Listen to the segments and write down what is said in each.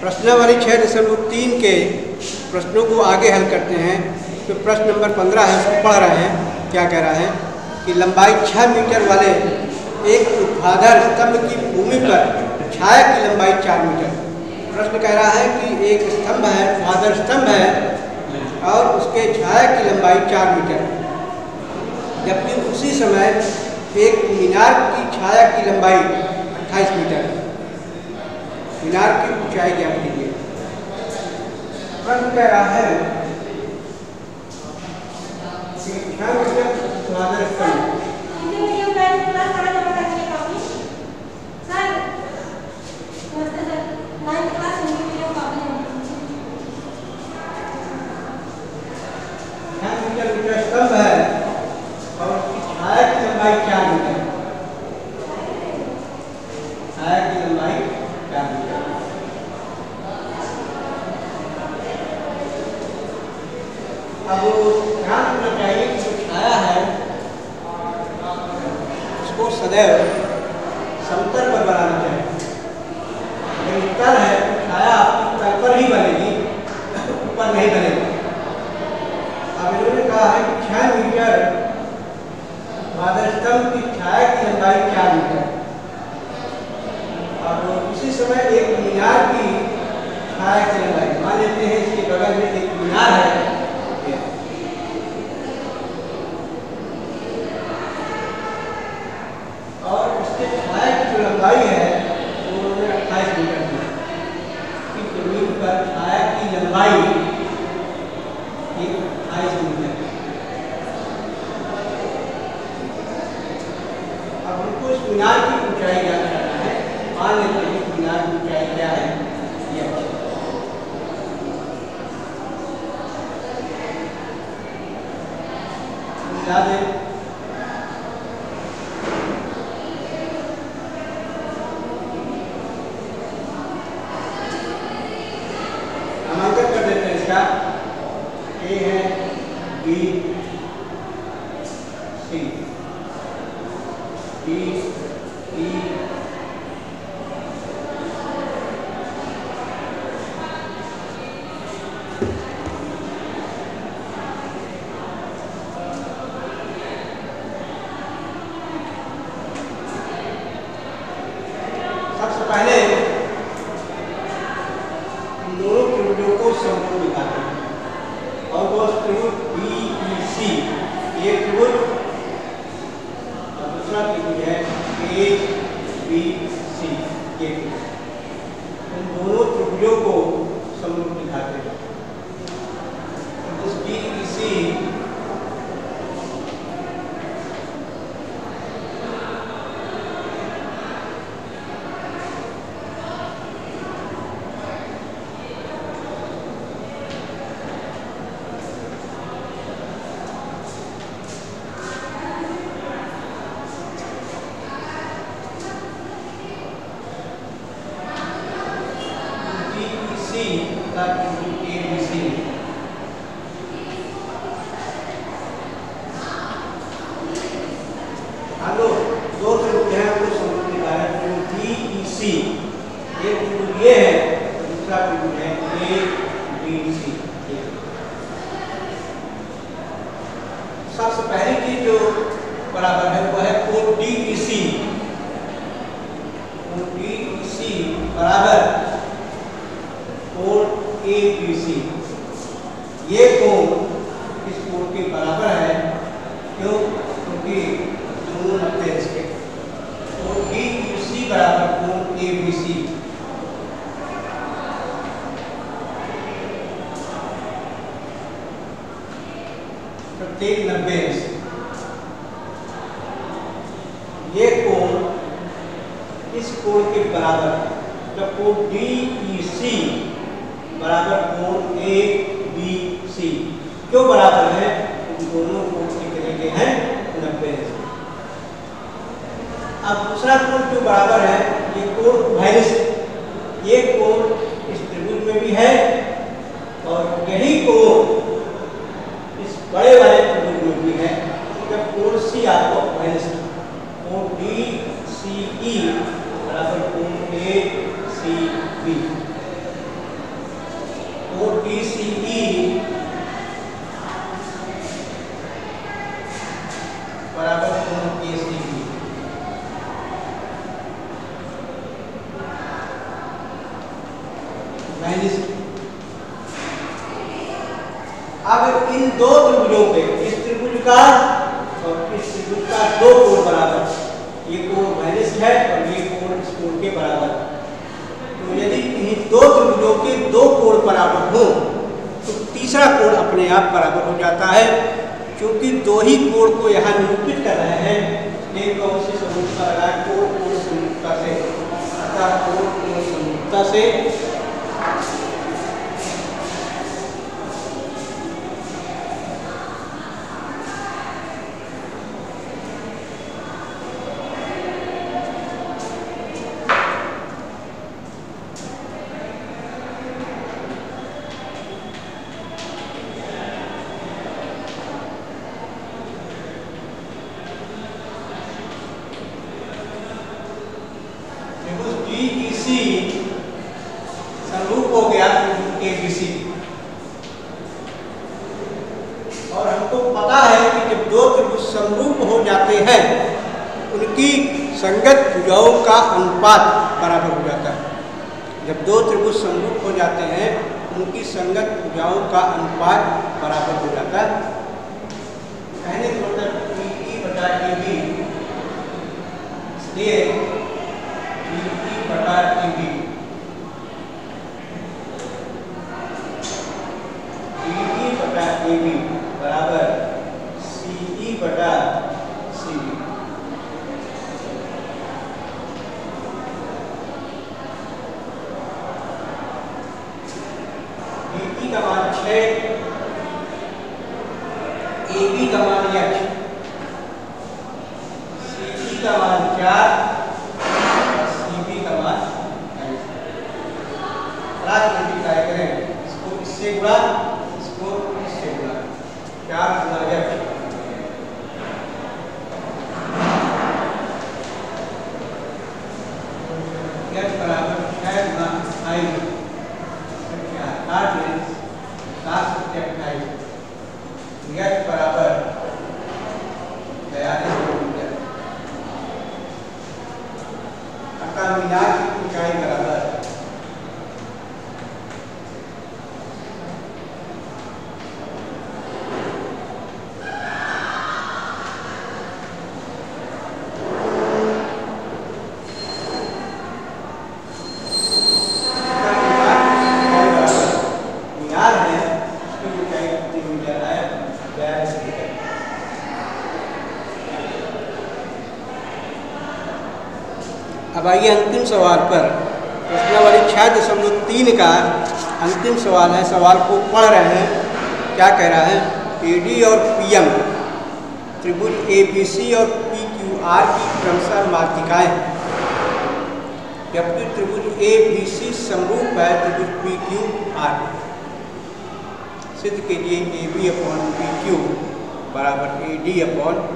प्रश्नावली छः दशमलव तीन के प्रश्नों को आगे हल करते हैं। तो प्रश्न नंबर पंद्रह है, उसको पढ़ रहे हैं। क्या कह रहा है? कि लंबाई छः मीटर वाले एक ऊर्ध्वाधर स्तंभ की भूमि पर छाया की लंबाई चार मीटर। प्रश्न कह रहा है कि एक स्तंभ है ऊर्ध्वाधर स्तंभ है, और उसके छाया की लंबाई चार मीटर। जबकि उसी समय एक मीनार की छाया की लंबाई अट्ठाईस मीटर। मीनार की ऊंचाई के कीजिए प्रश्न कह रहा है स्तंभ है और उसकी छाया की लंबाई चार मीटर छाया की लंबाई चार मीटर अब ध्यान रखना चाहिए कि जो छाया है उसको सदैव समतल पर बनाना चाहिए अगर तल है तो छाया आपकी तल पर ही बनेगी ऊपर नहीं बनेगी अब इन्होंने कहा है कि छह मीटर बादल स्तंभ की छाया की लंबाई चार मीटर और उसी समय एक मीनार की छाया की लंबाई मान लेते हैं इसके बगल में एक मीनार है और उसके छाया की जो लंबाई है वो उन्होंने अट्ठाईस मीटर दी कि ज़मीन पर छाया की लंबाई अट्ठाईस मीटर अब हमको इस मीनार की ऊंचाई ज्ञात करना है मान लेते हैं कि मीनार की ऊंचाई क्या है यह मिला दें नामांकन कर देते हैं इसका ए है बी सी डी ई सबसे पहले इन दोनों त्रिभुजों को समकोण दिखाते हैं और वो त्रिभुज बी ई सी एक त्रिभुज और दूसरा त्रिभुज है ए बी सी ये त्रिभुज इन दोनों त्रिभुजों को समरूप दिखाते हैं त्रिभुज बी ई सी सी का त्रिभुज ए बी सी हेलो दो त्रिभुज हैं वो समरूप दिखा रहे हैं त्रिभुज बी ई सी एक त्रिभुज ये है दूसरा त्रिभुज है ए बी सी सबसे पहली चीज़ जो बराबर है वो है कोण डी ई सी कोण डी ई सी बराबर कोण ए बी सी ये कोण इस कोण के बराबर है क्यों क्योंकि दोनों नब्बे इसके कोण डी ई सी बराबर कोण ए बी सी प्रत्येक नब्बे ये कोण इस कोण के बराबर जब कोण डी ई सी बराबर कोण ए बी सी क्यों बराबर है? उन दोनों कोण कितने के हैं, नब्बे अब दूसरा कोण जो बराबर है? उभयनिष्ठ है ये कोण इस त्रिभुज में भी है और यही कोण इस बड़े वाले त्रिभुज में भी है जब कोण सी आपको उभयनिष्ठ कोण डी सी ई बराबर कोण ए सी बी बी सी ई बराबर कोण के सी बी अब इन दो त्रिभुजों पे इस त्रिभुज का और इस त्रिभुज का दो कोण बराबर ये कोण माइनस है और ये कोण इस कोण के बराबर तो यदि इन दो त्रिभुजों के दो कोण बराबर हो तो तीसरा कोण अपने आप बराबर हो जाता है। क्योंकि दो ही कोण को यहाँ निरूपित कर रहे हैं। एक कौन से समरूपता लगा कोण कोण समरूपता से। अर्थात कोण से त्रिभुज DEC समरूप हो गया त्रिभुज ABC और हमको पता है कि जब दो त्रिभुज समरूप हो जाते हैं उनकी संगत भुजाओं का अनुपात बराबर हो जाता है जब दो त्रिभुज समरूप हो जाते हैं उनकी संगत भुजाओं का अनुपात बराबर हो जाता है कहने का मतलब PE बटा AB इसलिए PE बटा AB PE बटा AB बराबर CE बटा CB DE का मान छः AB का मान यह CE का मान चार CB का मान क्रॉस मल्टीप्लाई करें। इसको इससे गुणा, इसको इससे गुणा। चार गुणा यह बराबर छः मीनार की ऊंचाई बराबर मीनार है उसकी ऊंचाई कितनी मीटर है बयालीस मीटर अब आइए अंतिम सवाल पर। प्रश्नावली छः दशमलव तीन का अंतिम सवाल है। सवाल को पढ़ रहे हैं। क्या कह रहा है? पी और पीएम त्रिभुज ए बी सी और पी क्यू आर की क्रमशः माध्यिकाएँ जबकि त्रिभुज ए बी सी समरूप है, त्रिभुज पी क्यू आर सिद्ध कीजिए A B upon P Q बराबर ए डी अपॉन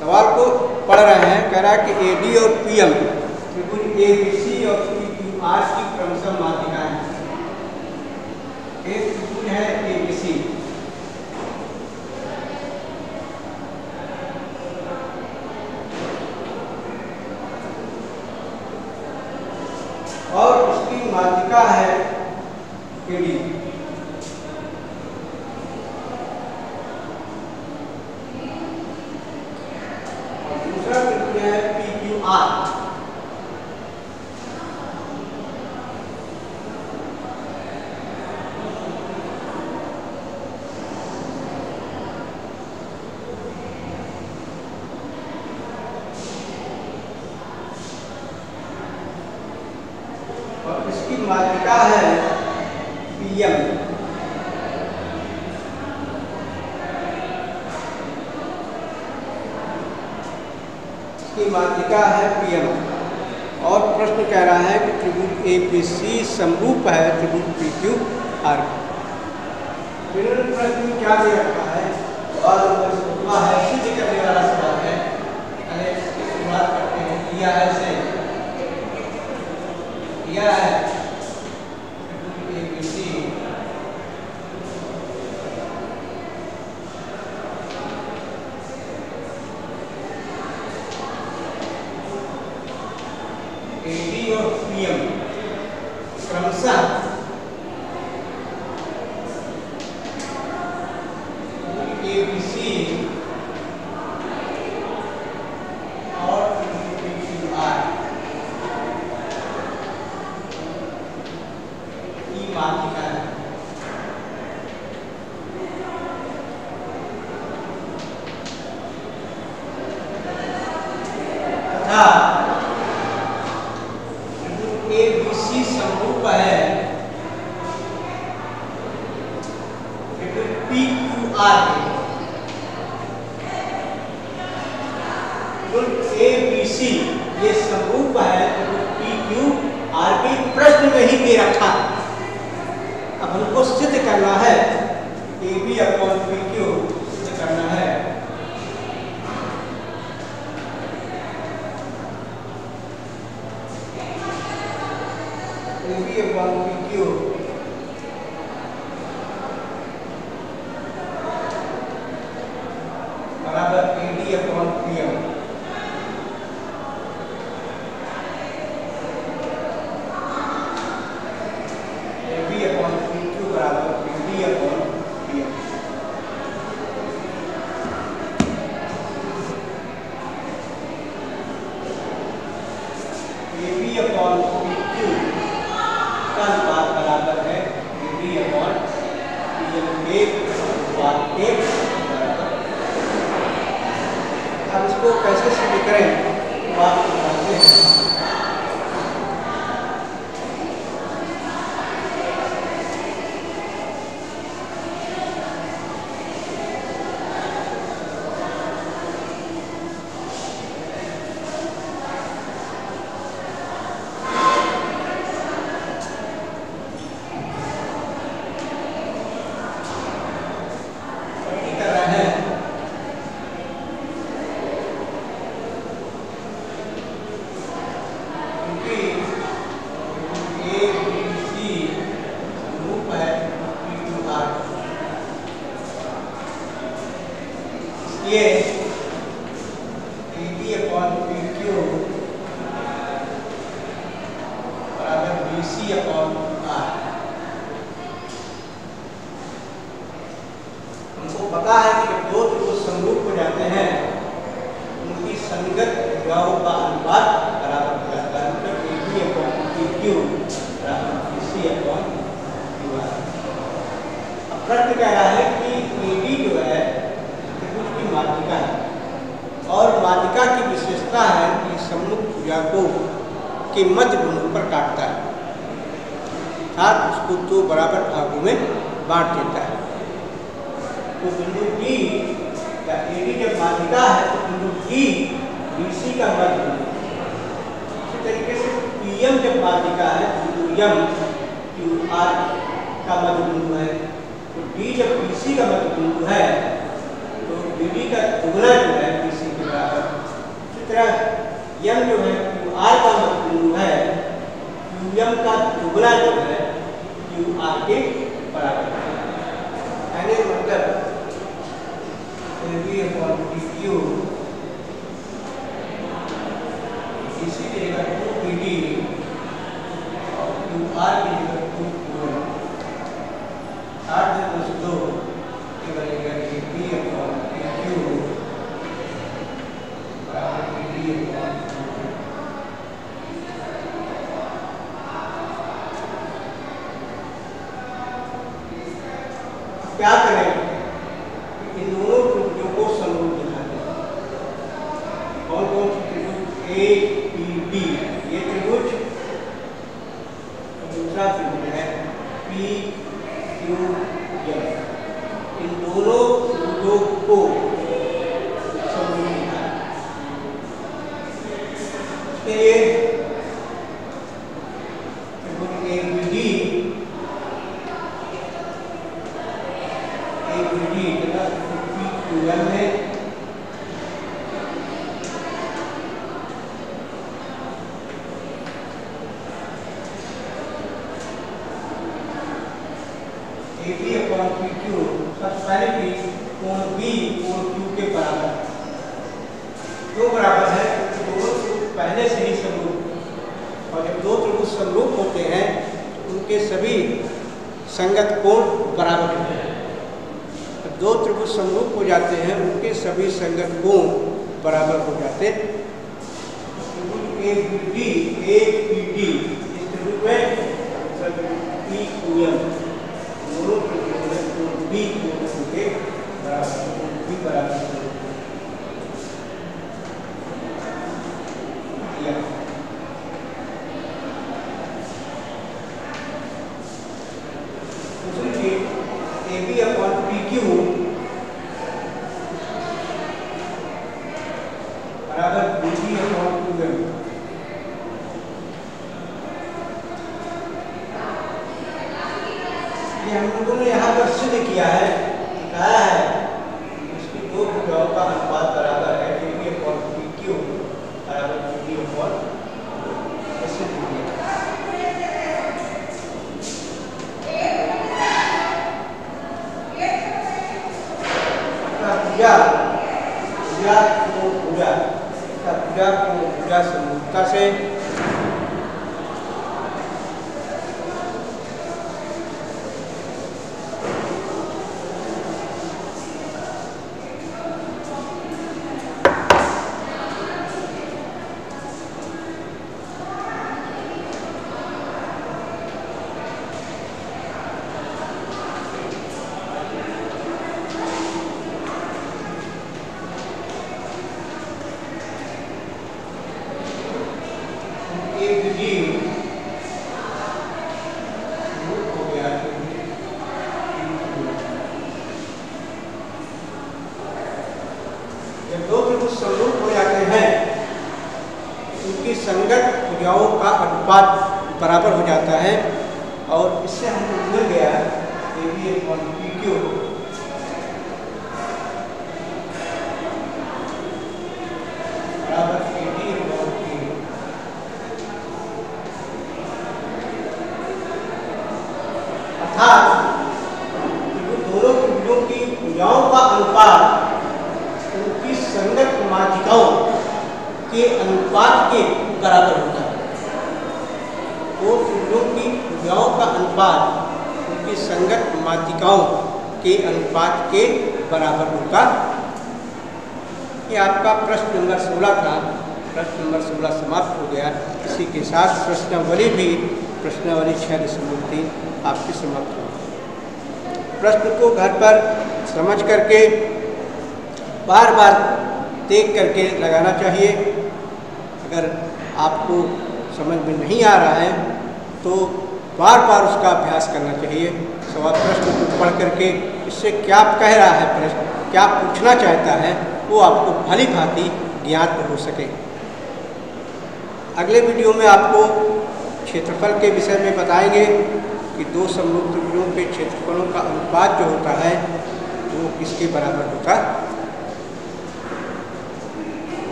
सवाल को पढ़ रहे हैं रहा है कि ए डी और पी एम त्रिभुज ए बी सी और क्यू आर की क्रमशः माध्यिकाएँ एक त्रिभुज है ए बी सी और उसकी माध्यिका है ए डी और दूसरा त्रिभुज है पी क्यू आर और इसकी मात्रिका है पी एम इसकी है पीएम। और प्रश्न कह रहा है कि त्रिभुज ए पी सी समरूप है त्रिभुज पी क्यू? आर प्रश्न क्या दे रखा है? और है सिद्ध करने वाला सवाल है। करते हैं। है किया है ए बी सी एडी और पीएम क्रमशः एबीसी और पीक्यूआर की मात्रिका है तथा ए बी सी समरूप है P Q R A B C ये समरूप है पी क्यू आर पी प्रश्न में ही दे रखा अब हमको सिद्ध करना है A B upon P Q सिद्ध करना है A B upon P Q बराबर A D upon P M A B upon P Q बराबर A D upon P M A B upon P Q का अनुपात बराबर है A D upon P M एक अनुपात एक बराबर अब इसको कैसे सिद्ध करें वो आपको बताते हैं पट्टी कर रहे हैं क्योंकि ए बी सी रूप है पी क्यू आर इसलिए A B upon P Q B C हमको पता है कि दो त्रिभुज समरूप हो जाते हैं। उनकी संगत भुजाओं का अनुपात मतलब प्रश्न कह रहा है कि ए जो है, त्रिभुज की मात्रिका है। और मात्रिका की विशेषता है कि भुजा को के मध्य बिंदु पर काटता है उसको दो बराबर भागों में बांट देता है। तो बिंदु डी या एडी जब माध्यिका है तो बिंदु डी बीसी का मध्य बिंदु इसी तरीके से पीएम जब माध्यिका है तो बिंदु एम क्यू आर का मध्य बिंदु है। तो डी जब बीसी का मध्य बिंदु है तो बीडी का दुगना जो है बीसी के बराबर। इसी तरह एम जो है क्यू आर का मध्य बिंदु है क्यू एम का दुगना जो है क्यू आर के बराबर। यानी मतलब AB अपॉन डी इसी जगह टू PD और QR की जगह टू QM आठ जगह से दो ये बनेगा AB upon PQ बराबर PD upon QM क्या करें इन दोनों त्रिभुजों को समरूप दिखाते हैं कौन कौन से त्रिभुज ए बी डी ये त्रिभुज दूसरा त्रिभुज है पी क्यू एम इन दोनों त्रिभुजों को समूह है उसके लिए त्रिभुज A B D A B D तथा पी क्यू एम है A B upon P Q सबसे पहले की कोण बी कोण क्यू के बराबर क्यों बराबर है क्योंकि दोनों त्रिभुज पहले से ही समरूप और जब दो त्रिभुज समरूप होते हैं तो उनके सभी संगत कोण बराबर होते हैं। जब दो त्रिभुज समरूप हो जाते हैं, उनके सभी संगत कोण बराबर हो जाते त्रिभुज A B D A P D इस त्रिभुज में क्यू एम दोनों त्रिभुजों में कोण बी कोण क्यू के बराबर कोण बी बराबर किया दूसरी चीज़ A B upon P Q बराबर B B upon Q M ये हम लोगों ने यहाँ पर सिद्ध किया है दिखाया है इसकी दो भुजाओं का अनुपात बराबर है A B upon P Q बराबर बी बी अपॉन ऐसे दिख गया अपना पूजा पूजा को पूजा इसका पूजा को पूजा समूहता से एक विधि हो गया जब दो त्रिभुज समरूप हो जाते हैं उनकी संगत भुजाओं का अनुपात बराबर हो जाता है और इससे हमको मिल गया A B upon P Q बराबर ए डी अपॉन पी अर्थात त्रिभुज दोनों त्रिभुजों की भुजाओं का अनुपात उनकी संगत माध्यिकाओं के अनुपात के बराबर होता है। दो त्रिभुजों की भुजाओं का अनुपात, उनकी संगत मातिकाओं के अनुपात के बराबर होता ये आपका प्रश्न नंबर 16 था। प्रश्न नंबर 16 समाप्त हो गया। इसी के साथ प्रश्नावली भी, प्रश्नावली छः दशमलव तीन आपकी समाप्त हो प्रश्न को घर पर समझ करके बार बार देख करके लगाना चाहिए। अगर आपको समझ में नहीं आ रहा है तो बार बार उसका अभ्यास करना चाहिए। सवाल प्रश्न को पढ़ करके इससे क्या कह रहा है, प्रश्न, क्या पूछना चाहता है, वो आपको भली भांति ज्ञात हो सके। अगले वीडियो में आपको क्षेत्रफल के विषय में बताएँगे कि दो त्रिभुजों के क्षेत्रफलों का अनुपात जो होता है, वो किसके बराबर होता है।